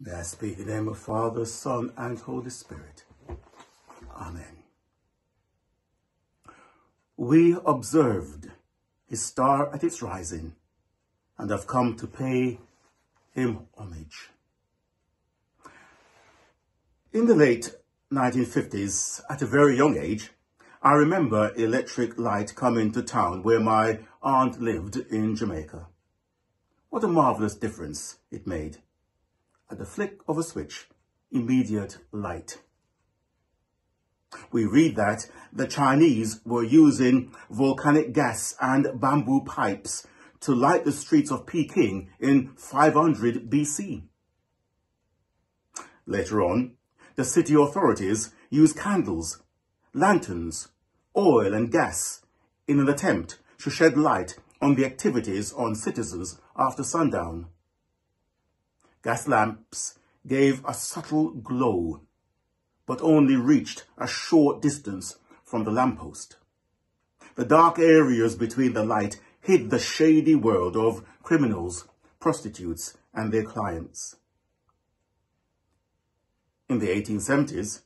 May I speak in the name of Father, Son, and Holy Spirit. Amen. We observed his star at its rising and have come to pay him homage. In the late 1950s, at a very young age, I remember electric light coming to town where my aunt lived in Jamaica. What a marvellous difference it made. At the flick of a switch, immediate light. We read that the Chinese were using volcanic gas and bamboo pipes to light the streets of Peking in 500 BC. Later on, the city authorities used candles, lanterns, oil and gas in an attempt to shed light on the activities on citizens after sundown. Gas lamps gave a subtle glow, but only reached a short distance from the lamppost. The dark areas between the light hid the shady world of criminals, prostitutes, and their clients. In the 1870s,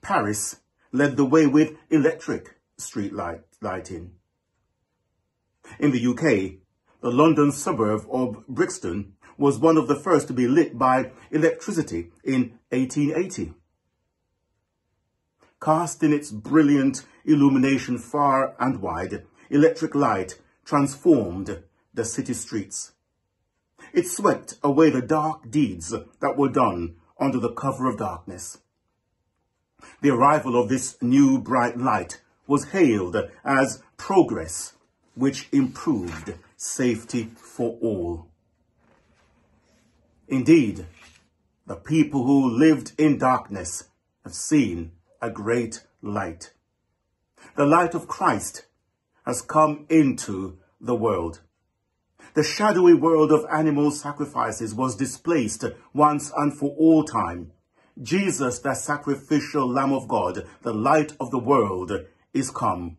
Paris led the way with electric street light lighting. In the UK, the London suburb of Brixton was one of the first to be lit by electricity in 1880. Casting its brilliant illumination far and wide, electric light transformed the city streets. It swept away the dark deeds that were done under the cover of darkness. The arrival of this new bright light was hailed as progress, which improved safety for all. Indeed, the people who lived in darkness have seen a great light. The light of Christ has come into the world. The shadowy world of animal sacrifices was displaced once and for all time. Jesus, the sacrificial Lamb of God, the light of the world, is come.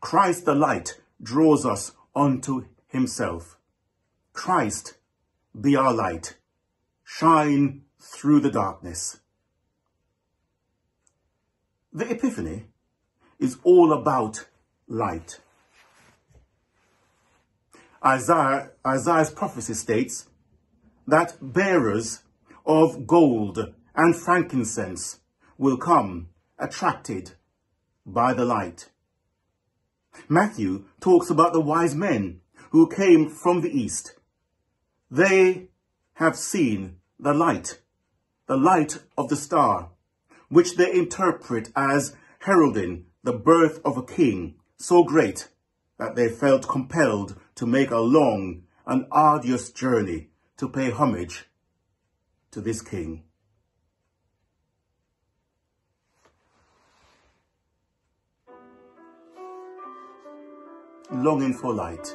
Christ the light draws us unto himself. Christ be our light. Shine through the darkness. The Epiphany is all about light. Isaiah, Isaiah's prophecy states that bearers of gold and frankincense will come attracted by the light. Matthew talks about the wise men who came from the east. They have seen the light, the light of the star, which they interpret as heralding the birth of a king so great that they felt compelled to make a long and arduous journey to pay homage to this king. Longing for light.